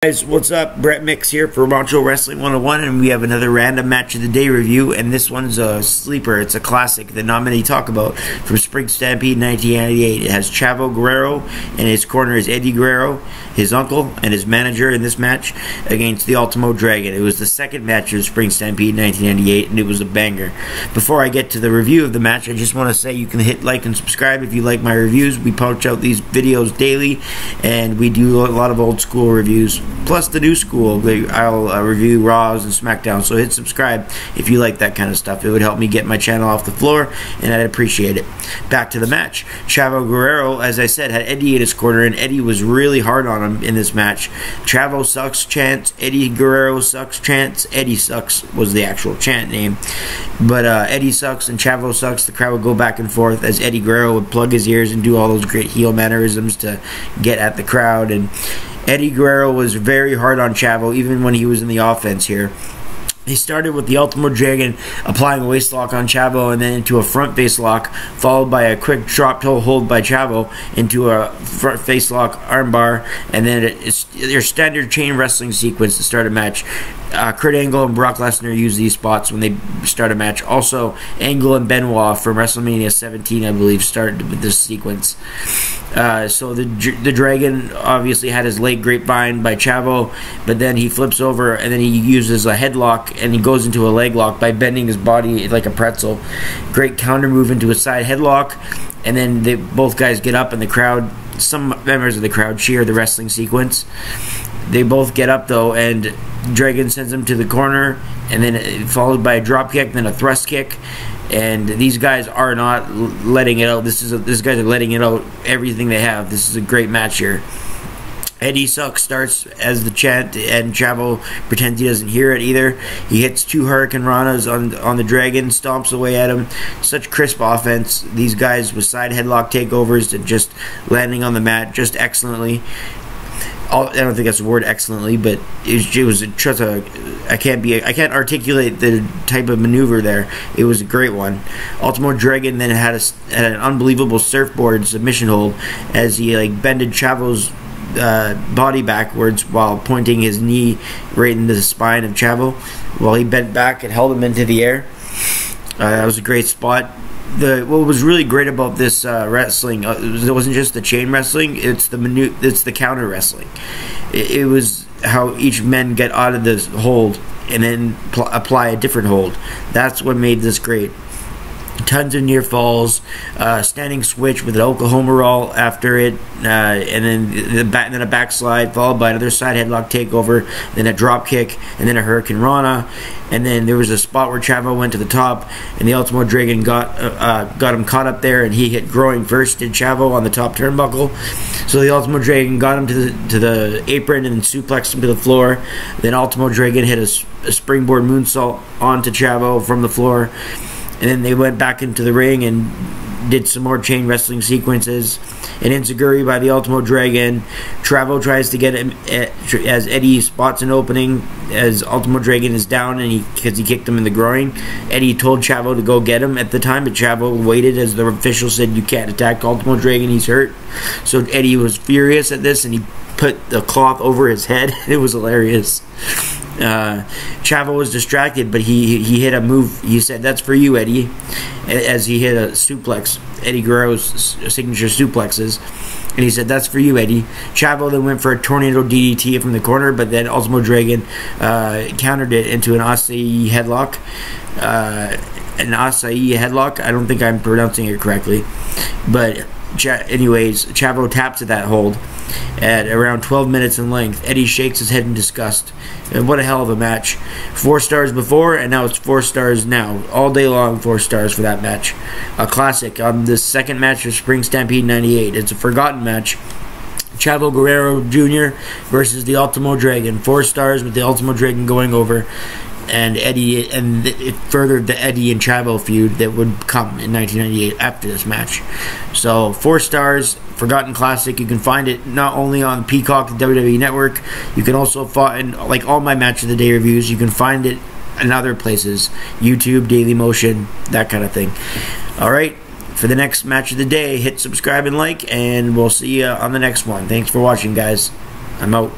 Guys, what's up? Brett Mix here for Macho Wrestling 101, and we have another random match of the day review. And this one's a sleeper. It's a classic that not many talk about from Spring Stampede 1998. It has Chavo Guerrero, and his corner is Eddie Guerrero, his uncle, and his manager in this match against the Ultimo Dragon. It was the second match of Spring Stampede 1998, and it was a banger. Before I get to the review of the match, I just want to say you can hit like and subscribe if you like my reviews. We punch out these videos daily, and we do a lot of old school reviews plus the new school. I'll uh, review Raws and SmackDown. So hit subscribe if you like that kind of stuff. It would help me get my channel off the floor, and I'd appreciate it. Back to the match. Chavo Guerrero, as I said, had Eddie in his corner, and Eddie was really hard on him in this match. Chavo sucks chance. Eddie Guerrero sucks chance. Eddie sucks was the actual chant name. But uh, Eddie sucks and Chavo sucks. The crowd would go back and forth as Eddie Guerrero would plug his ears and do all those great heel mannerisms to get at the crowd and Eddie Guerrero was very hard on Chavo, even when he was in the offense here. He started with the Ultimate Dragon applying a waist lock on Chavo and then into a front face lock, followed by a quick drop toe hold by Chavo into a front face lock armbar, and then it's your standard chain wrestling sequence to start a match. Uh, Kurt Angle and Brock Lesnar use these spots when they start a match. Also, Angle and Benoit from WrestleMania 17, I believe, started with this sequence. Uh, so the the dragon obviously had his leg grapevine by Chavo, but then he flips over and then he uses a headlock and he goes into a leg lock by bending his body like a pretzel. Great counter move into a side headlock, and then they both guys get up and the crowd, some members of the crowd cheer the wrestling sequence. They both get up though, and Dragon sends him to the corner, and then uh, followed by a drop kick, then a thrust kick, and these guys are not letting it out. This is a, these guys are letting it out everything they have. This is a great match here. Eddie Sucks starts as the chant, and Chavo pretends he doesn't hear it either. He hits two hurricanranas on on the dragon, stomps away at him. Such crisp offense. These guys with side headlock takeovers and just landing on the mat just excellently. I don't think that's a word excellently, but it was, just a. I can't be. I can't articulate the type of maneuver there. It was a great one. Ultimo Dragon then had, a, had an unbelievable surfboard submission hold as he like bended Chavo's uh, body backwards while pointing his knee right into the spine of Chavo, while he bent back and held him into the air. Uh, that was a great spot. The what was really great about this uh, wrestling uh, it, was, not just the chain wrestling it's the menu it's the counter wrestling. It, it was how each men get out of this hold and then pl- apply a different hold. That's what made this great tons of near falls, uh, standing switch with an Oklahoma roll after it, uh, and then the back, then a backslide followed by another side headlock takeover, then a drop kick, and then a hurricanrana, and then there was a spot where Chavo went to the top, and the Ultimo Dragon got uh, uh, got him caught up there, and he hit growing first, did Chavo on the top turnbuckle, so the Ultimo Dragon got him to the to the apron and then suplexed him to the floor. Then Ultimo Dragon hit a, a springboard moonsault onto Chavo from the floor and then they went back into the ring and did some more chain wrestling sequences. An enzuigiri by the Ultimo Dragon. Chavo tries to get him eh, as Eddie spots an opening as Ultimo Dragon is down and he because he kicked him in the groin. Eddie told Chavo to go get him at the time, but Chavo waited as the official said you can't attack Ultimo Dragon. He's hurt. So Eddie was furious at this and he put the cloth over his head. It was hilarious. Uh, Chavo was distracted, but he he hit a move. He said, "That's for you, Eddie," as he hit a suplex. Eddie Guerrero's signature suplexes, and he said, "That's for you, Eddie." Chavo then went for a tornado DDT from the corner, but then Ultimo Dragon uh, countered it into an Asai headlock. Uh, an Asai headlock. I don't think I'm pronouncing it correctly, but anyways, Chavo taps at that hold at around 12 minutes in length. Eddie shakes his head in disgust. And what a hell of a match. Four stars before, and now it's four stars now. All day long, four stars for that match. A classic on the second match of Spring Stampede 98. It's a forgotten match. Chavo Guerrero Jr. versus the Ultimo Dragon. Four stars with the Ultimo Dragon going over and Eddie, and it furthered the Eddie and Chavo feud that would come in 1998 after this match. So four stars, Forgotten Classic. You can find it not only on Peacock, the WWE Network. You can also find like all my match of the day reviews. You can find it in other places, YouTube, Daily Motion, that kind of thing. All right. For the next match of the day, hit subscribe and like, and we'll see you on the next one. Thanks for watching, guys. I'm out.